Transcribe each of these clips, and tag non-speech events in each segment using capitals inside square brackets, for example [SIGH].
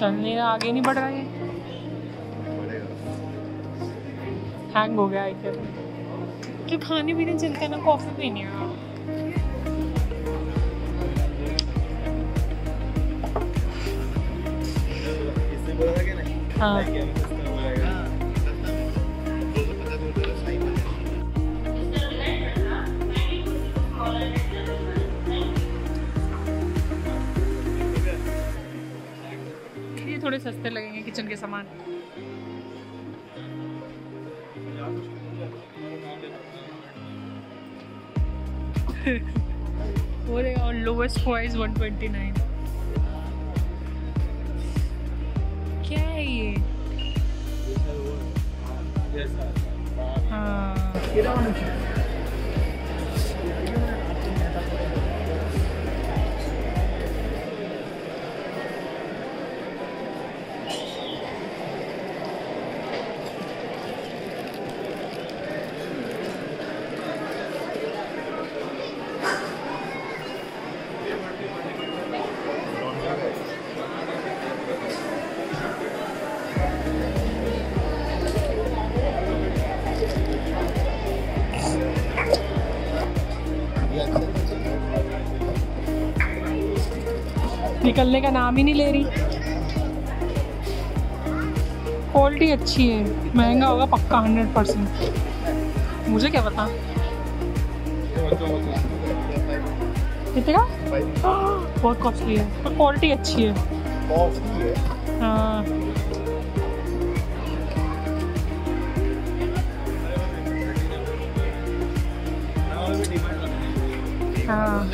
चलने का आगे नहीं बढ़ रहा है हैंग हो गया आई तो खाने पीने चलते ना कॉफ़ी पीनी कि हाँ। थोड़े सस्ते लगेंगे किचन के सामान। और लोवेस्ट प्राइस 129 क्या है ये? हाँ। निकलने का नाम ही नहीं ले रही। क्वालिटी अच्छी है। महँगा होगा पक्का हंड्रेड परसेंट मुझे क्या पता? कितने? का बहुत कॉस्टली है। पर क्वालिटी अच्छी है। हाँ। हाँ।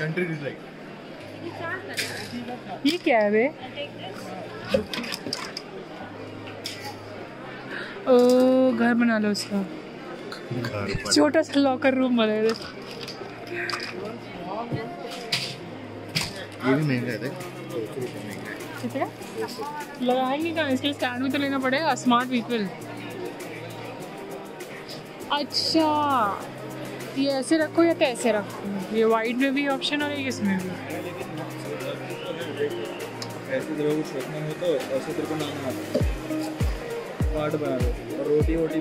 कंट्री डिसाइड ये क्या है बे? ओ घर बना लो उसका छोटा सा लॉकर रूम बना दे। ये भी महँगा है कितने लगाएँगे कहाँ? इसके लिए स्टैंड भी तो लेना पड़ेगा स्मार्ट पीपल अच्छा। ये ऐसे रखो या कैसे रखो? ये वाइट में भी ऑप्शन और ये इसमें भी? ऐसे तेरे कुछ रखना हो तो ऐसे तेरे को नाना आता पार्ट बना दो। और रोटी वोटी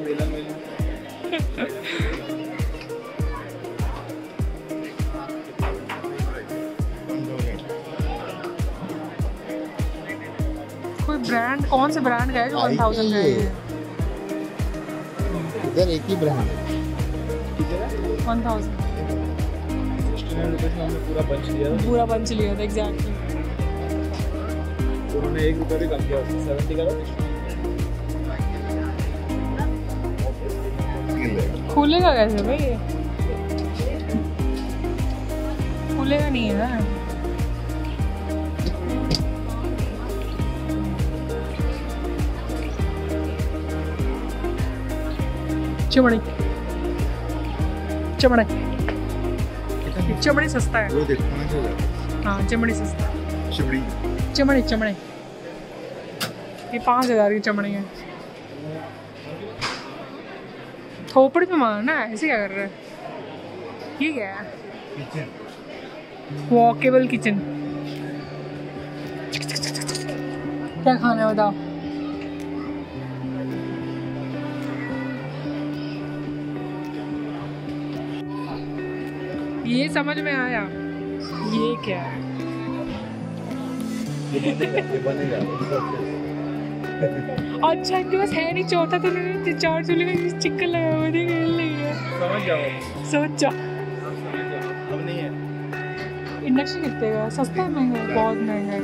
कोई ब्रांड कौन से ब्रांड का है जो वन थाउज़ेंड का है? इधर एक ही ब्रांड है। वन थाउज़ेंड पूरा बंच लिया था पूरा बंच लिया था एग्जैक्टली उन्होंने एक रुपया भी कम किया सेवेंटी का खुलेगा कैसे भाई ये? खुलेगा नहीं है ना? चिमड़ी चिमड़ी चिमड़ी सस्ता है वो देखो हाँ चिमड़ी सस्ता. है चमड़े चमड़े ये पाँच हज़ार की चमड़ी है खोपड़ी पे मारना है ऐसे क्या कर रहा है ये क्या है वॉकेबल किचन. क्या खाना है बताओ ये समझ में आया। ये क्या है? अच्छा इनके पास है नहीं चौथा तो उन्होंने चार चूल्हे का चिकन लगा हुआ था खेल नहीं है समझ जाओ। समझ जाओ अब नहीं है? इंडक्शन कितने का सस्ता है महँगा? बहुत महँगा है।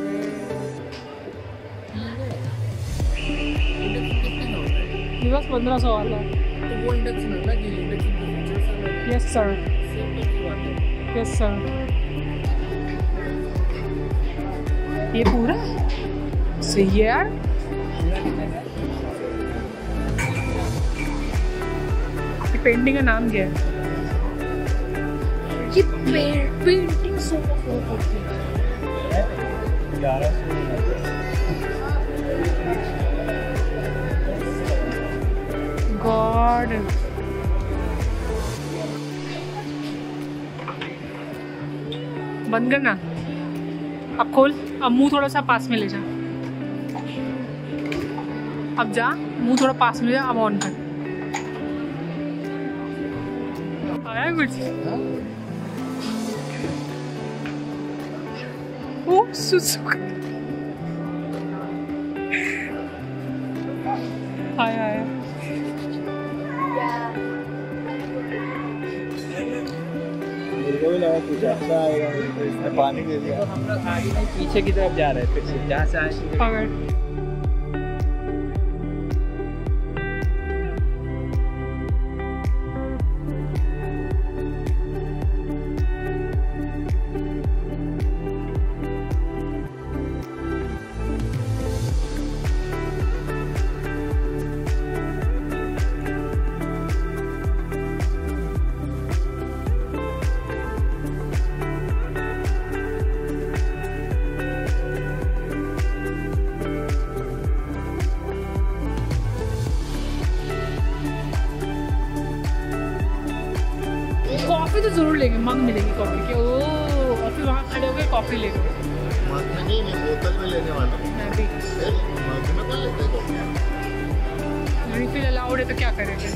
पास पंद्रह सौ वाला है। वो इंडक्शन है ना कि induction yes sir yes sir ये पूरा? सही है यार ये पेंटिंग का नाम क्या है? ये पेंटिंग सो गॉड बंद करना। अब खोल। अब मुँह थोड़ा सा पास में ले जा। अब जा। मुँह थोड़ा पास में ले जा। अब ऑन कर। आया कुछ आया। पानी दे दिया हम लोग आगे पीछे की तरफ़ जा रहे हैं फिर से जहाँ से आए। थे पकड़। कॉफ़ी तो ज़रूर लेंगे मग मिलेगी कॉफ़ी की। ओ और फिर वहाँ खड़े होकर कॉफ़ी लेंगे मग में नहीं मैं बोतल में लेने वाला मैं भी फिर मग में कौन लेते रिफिल अलाउड है तो क्या करेंगे?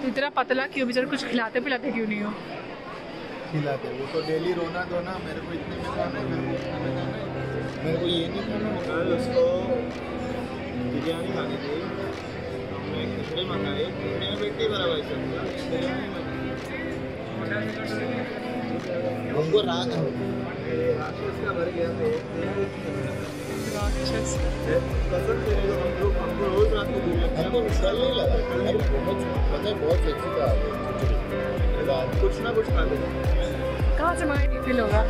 तो इतना पतला क्यों? बेचारे कुछ खिलाते पिलाते क्यों नहीं हो? खिलाते वो तो डेली रोना धोना मेरे को इतने में खाना है। मेरे को इतने में खाना मेरे को ये नहीं खाना उसको बिरयानी खानी थी हमने खिचड़ी मंगाई खिचड़ी में भाई सब। हमको लोग हमको नहीं लगा। पता है, बहुत सेक्सी था। कुछ ना कुछ खा ले कहाँ से हमारा रिफिल होगा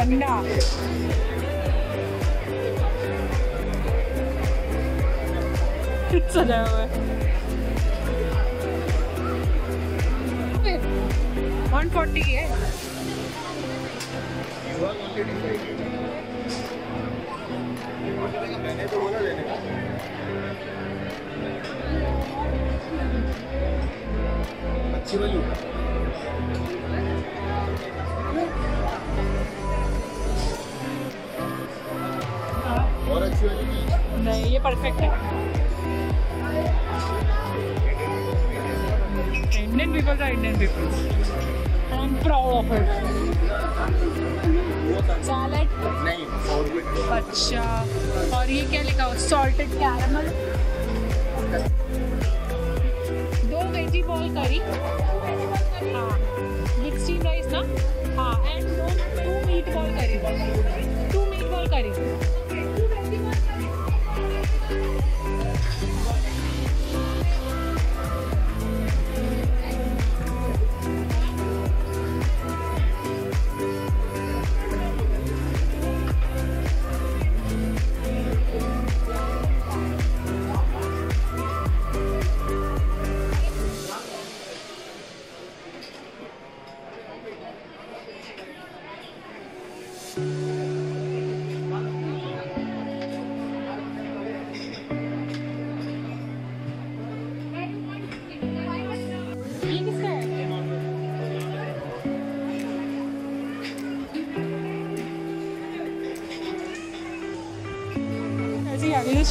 लिए ठंडा सजा हुआ है वन फोर्टी है मैंने तो बोला लेने का अच्छी वाली वाली नहीं नहीं ये परफेक्ट है। Indian people are Indian people I am proud of it salad नहीं अच्छा और ये क्या लिखा हो सॉल्टेड कैरमल दो वेजी बॉल करी हाँ मिक्स स्टीम राइस ना? हाँ and two meat ball curry two meat ball curry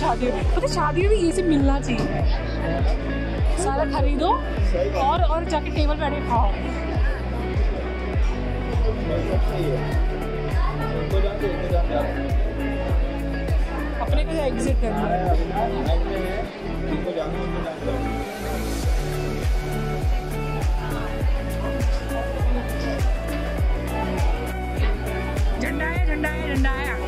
ऐसे ही शादी पता है, शादी में ये सब मिलना चाहिए। सारा खरीदो और और जाके टेबल बैठ खाओ। अपने को एग्जिट करना झंडा है झंडा है झंडा है।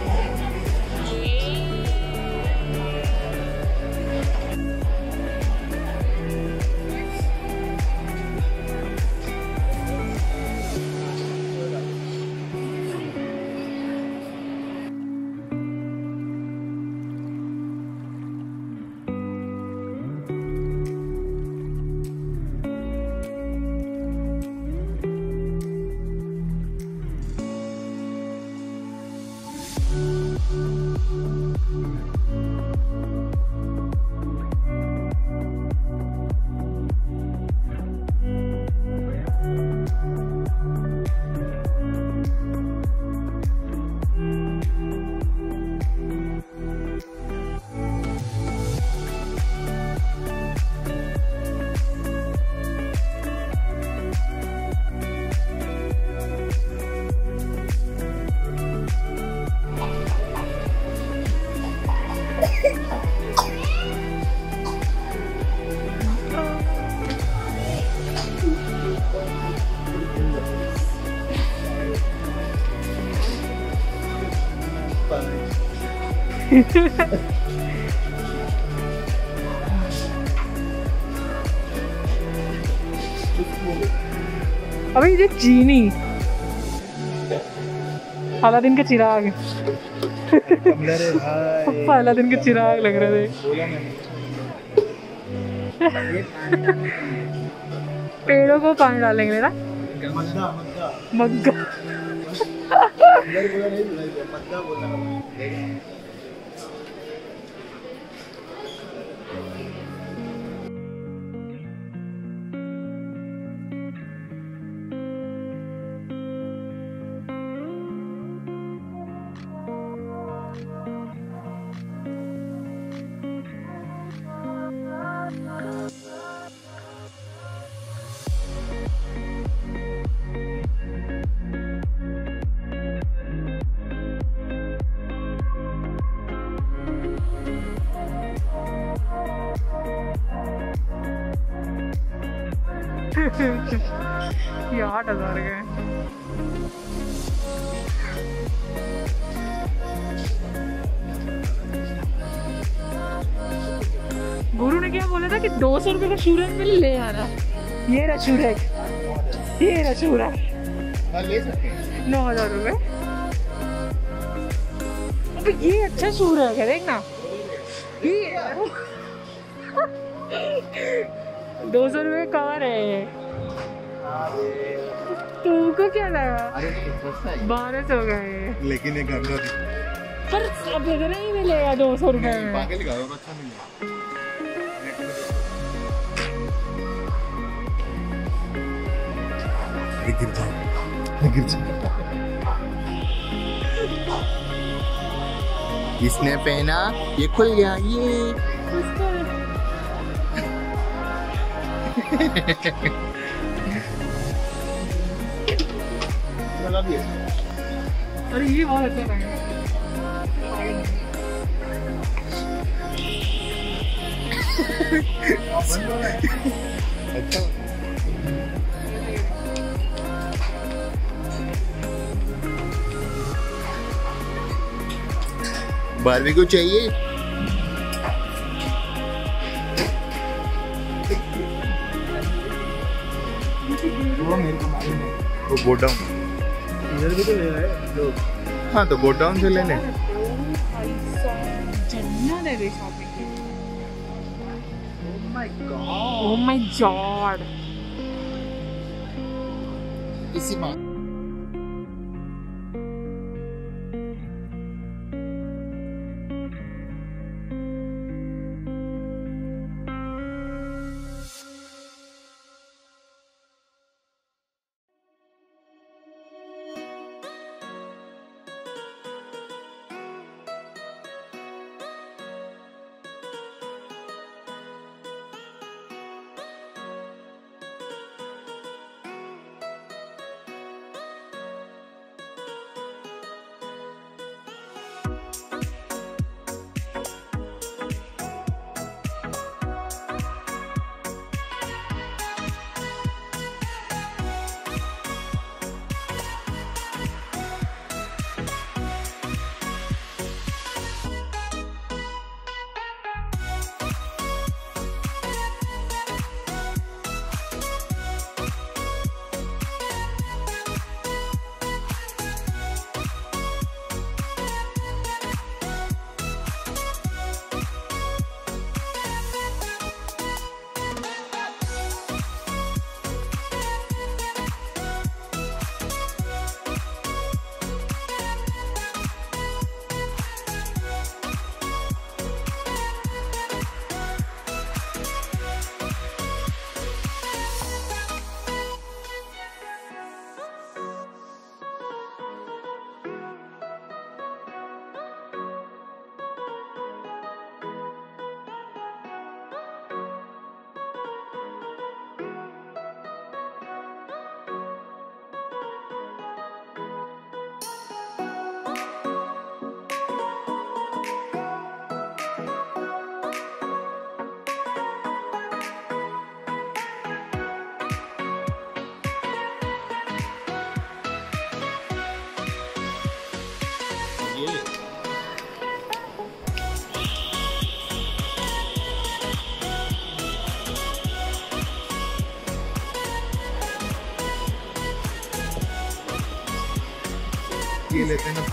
[LAUGHS] अबे ये चीनी। अलादीन का चिराग। [LAUGHS] भाई अलादीन के चिराग लग रहे थे। [LAUGHS] पेड़ों को पानी डालेंगे ना? मग्गा। ये आठ हज़ार के। गुरु ने क्या बोला था कि दो सौ रुपये का शूरक में ले आना? ये रहा शूरक ये रहा शूरक हाँ नौ हज़ार रुपये। अबे ये अच्छा शूरक है देखना ये [LAUGHS] दो सौ रुपये कवर है तुमको क्या लगा? अरे बारह सौ गए लेकिन ये गंदा भी पर अब इतना ही मिलेगा दो सौ रुपये में। अच्छा है गिर गिर इसने पहना? ये खुल गया ये। अरे ये बहुत अच्छा लगा अच्छा बारबेक्यू चाहिए? वो मेरे को मालूम है। वो गोडाउन इधर भी तो ले रहा है लोग। हाँ तो गोडाउन से लेने। है शॉपिंग की ओह माय गॉड इसी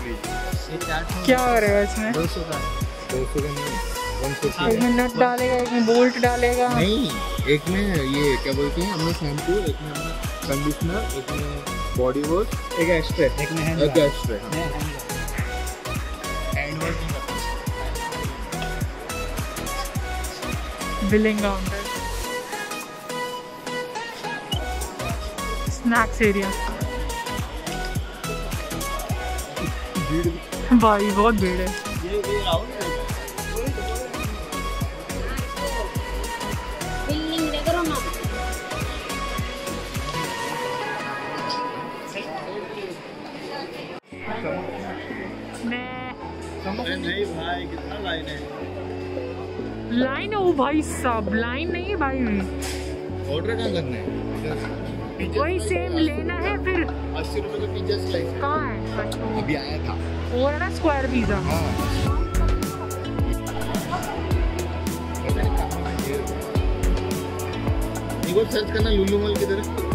क्या हो रहा है इसमें दो सौ का दो सौ का नहीं। वन फिफ्टी एक में नट डालेगा एक में बोल्ट डालेगा। नहीं एक में ये क्या बोलते हैं हमने शैम्पू एक में कंडीशनर एक में बॉडी वॉश एक एक्स्ट्रा एक में एक हाँ। Extra billing counter snacks area भाई बहुत भीड़ है। मैं नहीं भाई कितना लाइन है? लाइन है वो भाई सब। लाइन नहीं है भाई। ऑर्डर कहाँ करना है? वही सेम लेना है फिर। अस्सी रुपए का पिज्जा स्लाइस कहाँ है? अभी आया था। वो है ना स्क्वायर पिज्जा हाँ। एक बार सर्च करना लुलु मॉल किधर है